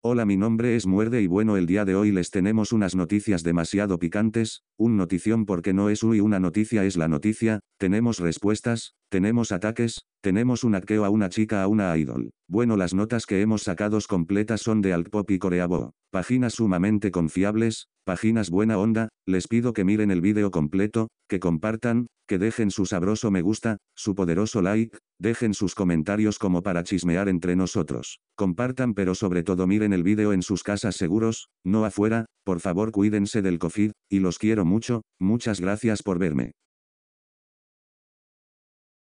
Hola mi nombre es Muerde y bueno el día de hoy les tenemos unas noticias demasiado picantes, un notición porque no es uy una noticia es la noticia, tenemos respuestas, tenemos ataques, tenemos un hackeo a una chica a una idol. Bueno las notas que hemos sacados completas son de Altpop y Coreabo. Páginas sumamente confiables, páginas buena onda, les pido que miren el vídeo completo, que compartan, que dejen su sabroso me gusta, su poderoso like, dejen sus comentarios como para chismear entre nosotros. Compartan pero sobre todo miren el vídeo en sus casas seguros, no afuera, por favor cuídense del COVID, y los quiero mucho, muchas gracias por verme.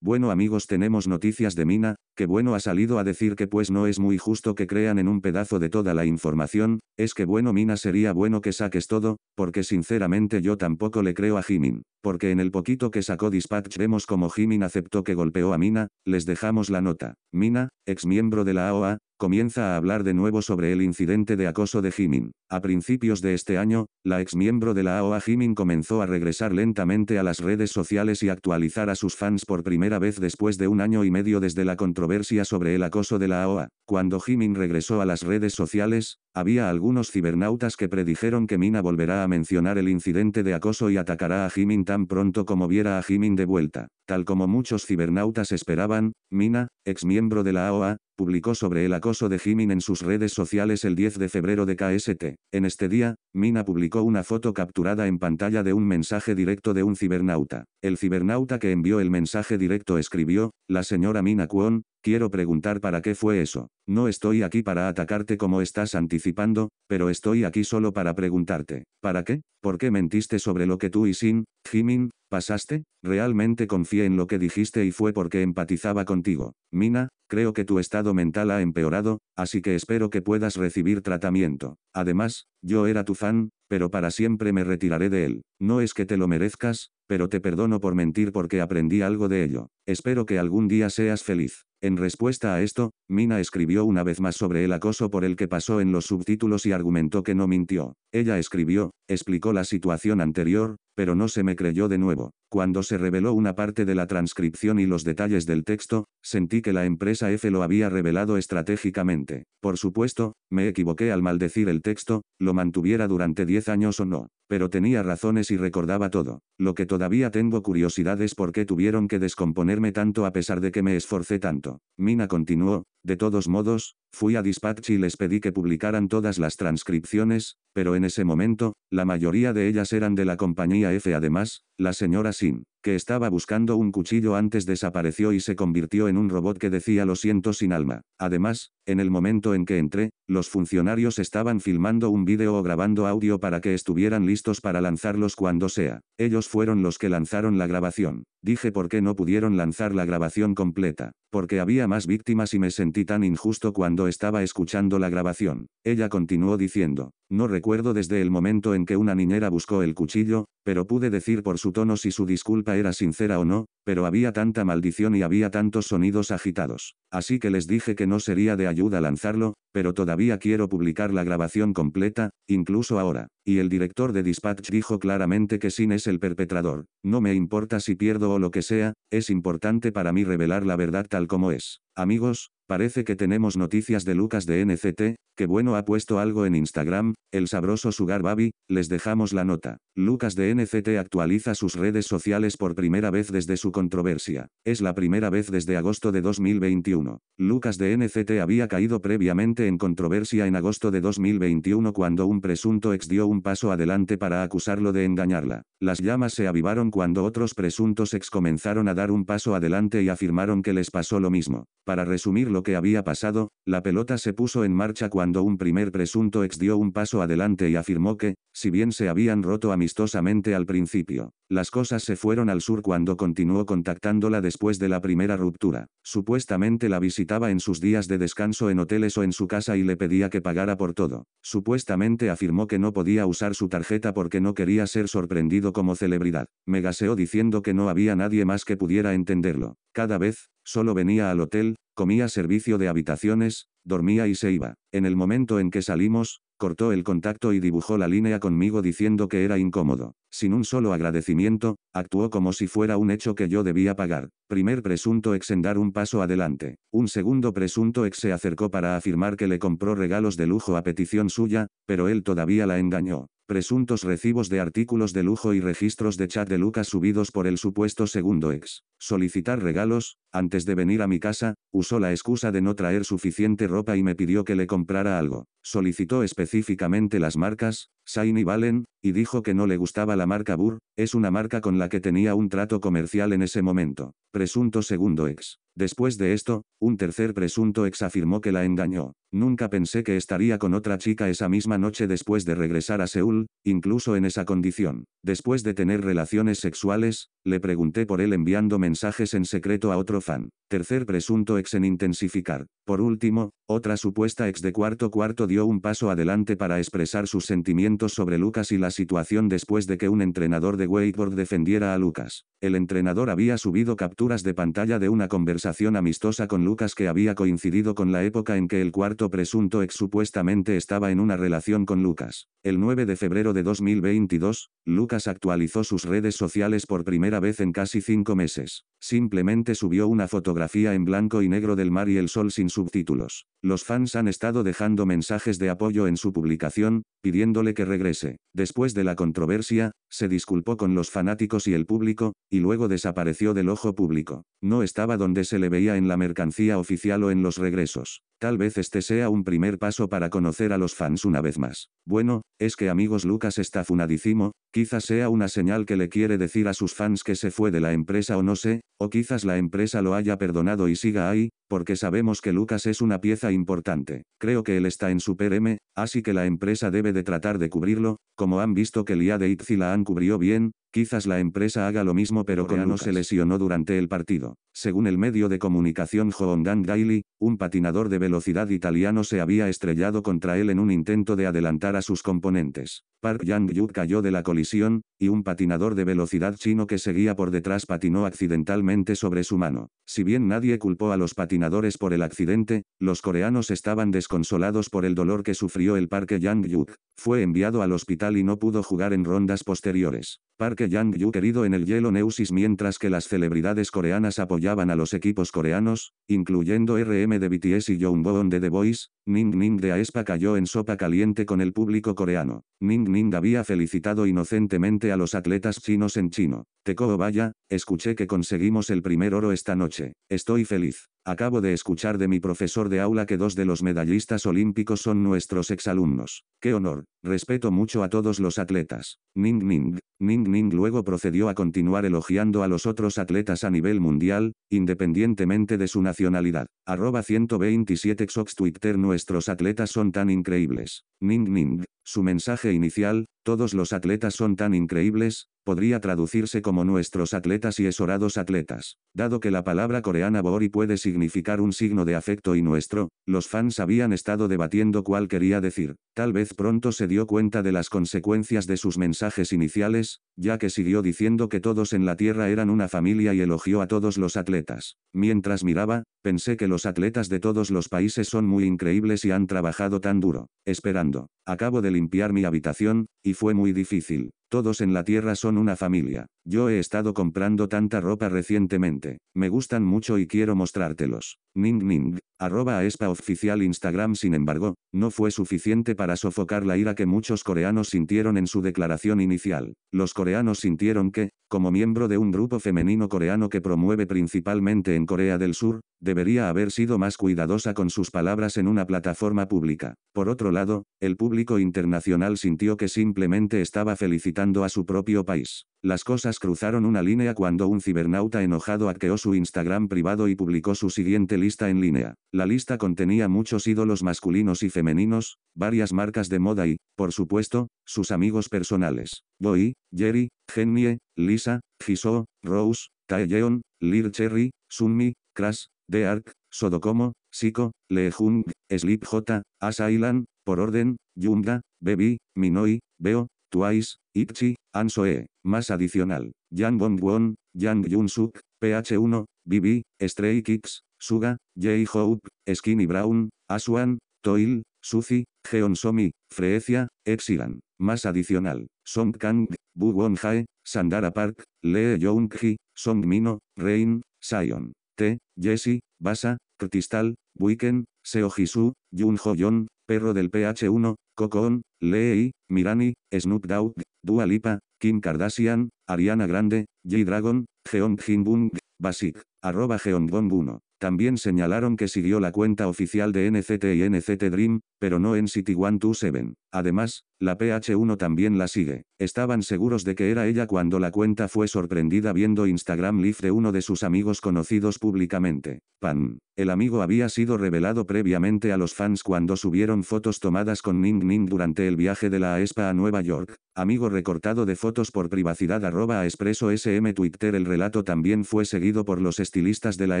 Bueno amigos tenemos noticias de Mina, que bueno ha salido a decir que pues no es muy justo que crean en un pedazo de toda la información, es que bueno Mina sería bueno que saques todo, porque sinceramente yo tampoco le creo a Jimin, porque en el poquito que sacó Dispatch vemos como Jimin aceptó que golpeó a Mina, les dejamos la nota. Mina, ex miembro de la AOA, comienza a hablar de nuevo sobre el incidente de acoso de Jimin. A principios de este año, la ex miembro de la AOA Jimin comenzó a regresar lentamente a las redes sociales y actualizar a sus fans por primera vez después de un año y medio desde la controversia sobre el acoso de la AOA. Cuando Jimin regresó a las redes sociales, había algunos cibernautas que predijeron que Mina volverá a mencionar el incidente de acoso y atacará a Jimin tan pronto como viera a Jimin de vuelta. Tal como muchos cibernautas esperaban, Mina, ex miembro de la AOA, publicó sobre el acoso de Jimin en sus redes sociales el 10 de febrero de KST. En este día, Mina publicó una foto capturada en pantalla de un mensaje directo de un cibernauta. El cibernauta que envió el mensaje directo escribió, la señora Mina Kwon, quiero preguntar para qué fue eso. No estoy aquí para atacarte como estás anticipando, pero estoy aquí solo para preguntarte. ¿Para qué? ¿Por qué mentiste sobre lo que tú y Sin, Jimin, pasaste? Realmente confié en lo que dijiste y fue porque empatizaba contigo. Mina, creo que tu estado mental ha empeorado, así que espero que puedas recibir tratamiento. Además, yo era tu fan, pero para siempre me retiraré de él. No es que te lo merezcas, pero te perdono por mentir porque aprendí algo de ello. Espero que algún día seas feliz. En respuesta a esto, Mina escribió una vez más sobre el acoso por el que pasó en los subtítulos y argumentó que no mintió. Ella escribió, explicó la situación anterior, pero no se me creyó de nuevo. Cuando se reveló una parte de la transcripción y los detalles del texto, sentí que la empresa F lo había revelado estratégicamente. Por supuesto, me equivoqué al maldecir el texto, lo mantuviera durante 10 años o no. Pero tenía razones y recordaba todo. Lo que todavía tengo curiosidad es por qué tuvieron que descomponerme tanto a pesar de que me esforcé tanto. Mina continuó, de todos modos, fui a Dispatch y les pedí que publicaran todas las transcripciones, pero en ese momento, la mayoría de ellas eran de la compañía F. Además, la señora Sin, que estaba buscando un cuchillo antes desapareció y se convirtió en un robot que decía lo siento sin alma. Además, en el momento en que entré, los funcionarios estaban filmando un vídeo o grabando audio para que estuvieran listos para lanzarlos cuando sea. Ellos fueron los que lanzaron la grabación. Dije por qué no pudieron lanzar la grabación completa. Porque había más víctimas y me sentí tan injusto cuando estaba escuchando la grabación. Ella continuó diciendo, no recuerdo desde el momento en que una niñera buscó el cuchillo, pero pude decir por su tono si su disculpa era sincera o no, pero había tanta maldición y había tantos sonidos agitados. Así que les dije que no sería de ayuda lanzarlo, pero todavía quiero publicar la grabación completa, incluso ahora. Y el director de Dispatch dijo claramente que Sin es el perpetrador. No me importa si pierdo o lo que sea, es importante para mí revelar la verdad tal como es. Amigos, Parece que tenemos noticias de Lucas de NCT, que bueno ha puesto algo en Instagram, el sabroso Sugar Baby, les dejamos la nota. Lucas de NCT actualiza sus redes sociales por primera vez desde su controversia. Es la primera vez desde agosto de 2021. Lucas de NCT había caído previamente en controversia en agosto de 2021 cuando un presunto ex dio un paso adelante para acusarlo de engañarla. Las llamas se avivaron cuando otros presuntos ex comenzaron a dar un paso adelante y afirmaron que les pasó lo mismo. Para resumir lo que había pasado, la pelota se puso en marcha cuando un primer presunto ex dio un paso adelante y afirmó que, si bien se habían roto amistosamente al principio, las cosas se fueron al sur cuando continuó contactándola después de la primera ruptura. Supuestamente la visitaba en sus días de descanso en hoteles o en su casa y le pedía que pagara por todo. Supuestamente afirmó que no podía usar su tarjeta porque no quería ser sorprendido como celebridad. Me gaseó diciendo que no había nadie más que pudiera entenderlo. Cada vez, solo venía al hotel, comía servicio de habitaciones, dormía y se iba. En el momento en que salimos, cortó el contacto y dibujó la línea conmigo diciendo que era incómodo. Sin un solo agradecimiento, actuó como si fuera un hecho que yo debía pagar. Primer presunto ex en dar un paso adelante. Un segundo presunto ex se acercó para afirmar que le compró regalos de lujo a petición suya, pero él todavía la engañó presuntos recibos de artículos de lujo y registros de chat de Lucas subidos por el supuesto segundo ex. Solicitar regalos, antes de venir a mi casa, usó la excusa de no traer suficiente ropa y me pidió que le comprara algo. Solicitó específicamente las marcas, Shine y Valen, y dijo que no le gustaba la marca Burr, es una marca con la que tenía un trato comercial en ese momento. Presunto segundo ex. Después de esto, un tercer presunto ex afirmó que la engañó. Nunca pensé que estaría con otra chica esa misma noche después de regresar a Seúl, incluso en esa condición. Después de tener relaciones sexuales, le pregunté por él enviando mensajes en secreto a otro fan. Tercer presunto ex en intensificar. Por último, otra supuesta ex de cuarto cuarto dio un paso adelante para expresar sus sentimientos sobre Lucas y la situación después de que un entrenador de wakeboard defendiera a Lucas. El entrenador había subido capturas de pantalla de una conversación amistosa con Lucas que había coincidido con la época en que el cuarto presunto ex supuestamente estaba en una relación con Lucas. El 9 de febrero de 2022, Lucas actualizó sus redes sociales por primera vez en casi cinco meses. Simplemente subió una fotografía en blanco y negro del mar y el sol sin subtítulos. Los fans han estado dejando mensajes de apoyo en su publicación, pidiéndole que regrese. Después de la controversia, se disculpó con los fanáticos y el público, y luego desapareció del ojo público. No estaba donde se le veía en la mercancía oficial o en los regresos. Tal vez este sea un primer paso para conocer a los fans una vez más. Bueno, es que amigos Lucas está funadísimo, quizás sea una señal que le quiere decir a sus fans que se fue de la empresa o no sé, o quizás la empresa lo haya perdonado y siga ahí, porque sabemos que Lucas es una pieza importante. Creo que él está en Super M, así que la empresa debe de tratar de cubrirlo, como han visto que Lia de Itzi la han cubrió bien, Quizás la empresa haga lo mismo pero no se lesionó durante el partido. Según el medio de comunicación Hoongang Daily, un patinador de velocidad italiano se había estrellado contra él en un intento de adelantar a sus componentes. Park Yang-yuk cayó de la colisión, y un patinador de velocidad chino que seguía por detrás patinó accidentalmente sobre su mano. Si bien nadie culpó a los patinadores por el accidente, los coreanos estaban desconsolados por el dolor que sufrió el Parque Yang-yuk. Fue enviado al hospital y no pudo jugar en rondas posteriores. Parque Yang-yuk herido en el hielo Neusis mientras que las celebridades coreanas apoyaban a los equipos coreanos, incluyendo RM de BTS y Jongwon de The Voice, Ning Ning de Aespa cayó en sopa caliente con el público coreano. Ning Ning había felicitado inocentemente a los atletas chinos en chino. Teko vaya, escuché que conseguimos el primer oro esta noche. Estoy feliz. Acabo de escuchar de mi profesor de aula que dos de los medallistas olímpicos son nuestros exalumnos. ¡Qué honor! Respeto mucho a todos los atletas. Ning Ning. Ning Ning luego procedió a continuar elogiando a los otros atletas a nivel mundial, independientemente de su nacionalidad. Arroba 127 Xox Twitter Nuestros atletas son tan increíbles. Ning Ning. Su mensaje inicial, todos los atletas son tan increíbles, podría traducirse como nuestros atletas y esorados atletas. Dado que la palabra coreana Bori puede significar un signo de afecto y nuestro, los fans habían estado debatiendo cuál quería decir. Tal vez pronto se dio cuenta de las consecuencias de sus mensajes iniciales, ya que siguió diciendo que todos en la Tierra eran una familia y elogió a todos los atletas. Mientras miraba, pensé que los atletas de todos los países son muy increíbles y han trabajado tan duro. Esperando. Acabo de limpiar mi habitación, y fue muy difícil. Todos en la Tierra son una familia. Yo he estado comprando tanta ropa recientemente. Me gustan mucho y quiero mostrártelos. Ning Ning, arroba a oficial Instagram sin embargo, no fue suficiente para sofocar la ira que muchos coreanos sintieron en su declaración inicial. Los coreanos sintieron que, como miembro de un grupo femenino coreano que promueve principalmente en Corea del Sur, debería haber sido más cuidadosa con sus palabras en una plataforma pública. Por otro lado, el público internacional sintió que simplemente estaba felicitando a su propio país. Las cosas cruzaron una línea cuando un cibernauta enojado hackeó su Instagram privado y publicó su siguiente lista en línea. La lista contenía muchos ídolos masculinos y femeninos, varias marcas de moda y, por supuesto, sus amigos personales. Boy, Jerry, Genie, Lisa, Jisoo, Rose, Taeyeon, Lil Cherry, Sunmi, Crash, The Ark, Sodokomo, Siko, Lehung, Sleep J, As Island, por orden, Yunga, Baby, Minoi, Beo, Twice, Itchy, Ansoe, más adicional, Yang Bong Yang Jun Suk, PH1, BB, Stray Kicks, Suga, J-Hope, Skinny Brown, Aswan, Toil, Suzy, Geon Somi, Freecia, Exigan. Más adicional. Song Kang, Bu Won Hae, Sandara Park, Lee Young Hee, Song Mino, Rain, Sion. T, Jesse, Basa, Krtistal, Weekend, Seo Jisoo, Jun Ho Yeon, Perro del PH1, Cocoon, Lee Mirani, Snoop Dogg, Dua Lipa, Kim Kardashian, Ariana Grande, J-Dragon, Jeong Bung, Basic, arroba Geongbong 1. También señalaron que siguió la cuenta oficial de NCT y NCT Dream, pero no en City 127. Además, la PH1 también la sigue. Estaban seguros de que era ella cuando la cuenta fue sorprendida viendo Instagram Live de uno de sus amigos conocidos públicamente. Pan. El amigo había sido revelado previamente a los fans cuando subieron fotos tomadas con Ning Ning durante el viaje de la AESPA a Nueva York. Amigo recortado de fotos por privacidad arroba a expreso SM Twitter El relato también fue seguido por los estilistas de la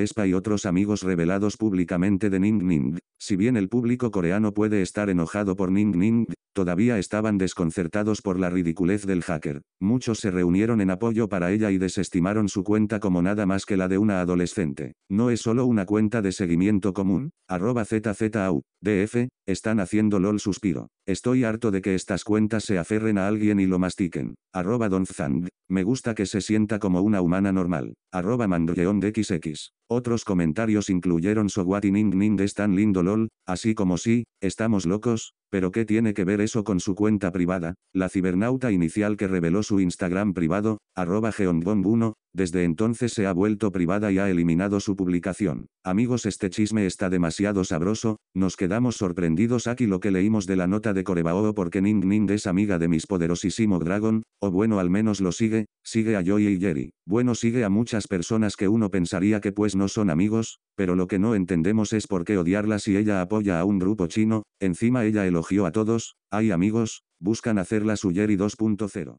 ESPA y otros amigos revelados públicamente de Ning Ning. Si bien el público coreano puede estar enojado por Ning Ning, todavía estaban desconcertados por la ridiculez del hacker. Muchos se reunieron en apoyo para ella y desestimaron su cuenta como nada más que la de una adolescente. No es solo una cuenta de seguimiento común, arroba ZZAU, DF, están haciendo lol suspiro. Estoy harto de que estas cuentas se aferren a alguien y lo mastiquen. Arroba Donzang, me gusta que se sienta como una humana normal. Arroba XX. Otros comentarios incluyeron So what es tan lindo lol, así como sí, estamos locos, pero ¿qué tiene que ver eso con su cuenta privada? La cibernauta inicial que reveló su Instagram privado, arroba geonbomb1, desde entonces se ha vuelto privada y ha eliminado su publicación. Amigos este chisme está demasiado sabroso, nos quedamos sorprendidos aquí lo que leímos de la nota de Corebao porque Ning Ning es amiga de mis poderosísimo Dragon, o bueno al menos lo sigue, sigue a Joy y Jerry. Bueno sigue a muchas personas que uno pensaría que pues no son amigos, pero lo que no entendemos es por qué odiarla si ella apoya a un grupo chino, encima ella elogió a todos, hay amigos, buscan hacerla su Jerry 2.0.